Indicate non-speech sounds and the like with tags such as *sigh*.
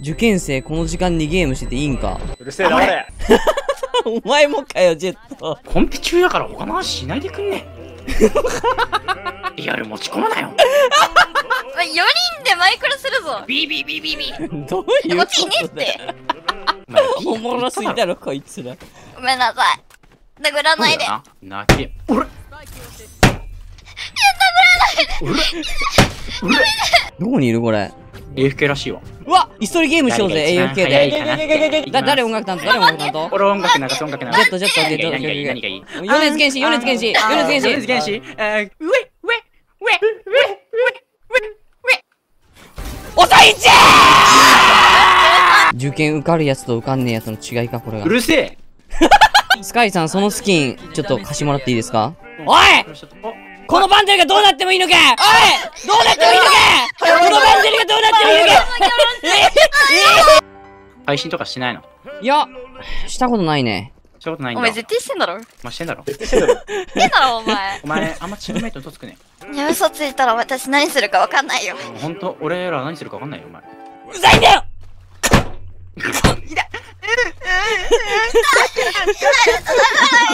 受験生この時間にゲームしてていいんか？うるせえな、俺。*laughs* お前もかよ、ジェット。コンペ中だから他の話しないでくんね。*laughs* リアル持ち込むなよ。4人でマイクロするぞビービービービービー。*laughs* どういうここっちにねっとだよ。ておもろすぎだろ、こいつら。ごめんなさい殴らないでな。泣き。俺どこにいるこれ？AFK らしいわ。うわ一人ゲームしようぜ、AFK で。誰音楽担当誰音楽担当俺音楽流す音楽流す。ジェット、ジェット、ジェット、何がいい何がいい？米津玄師、米津玄師、米津玄師。米津玄師。えー、上、上、上、上、おさいち受験受かるやつと受かんねえやつの違いか、これが。う。るせえ。スカイさん、そのスキン、ちょっと貸してもらっていいですか？おい！おこのバンデルがどうなってもいいのか！おい！どうなってもいいのか！このバンデルがどうな *laughs* 配信とかしてないの？いや、したことないね。したことないんだ。お前絶対してんだろ？まあ、してんだろ。してんだろお前 *laughs* お前、あんまチームメイトとつくね。いや嘘ついたら私何するかわかんないよほんと、俺ら何するかわかんないよ、お前。うざいんだよ *laughs*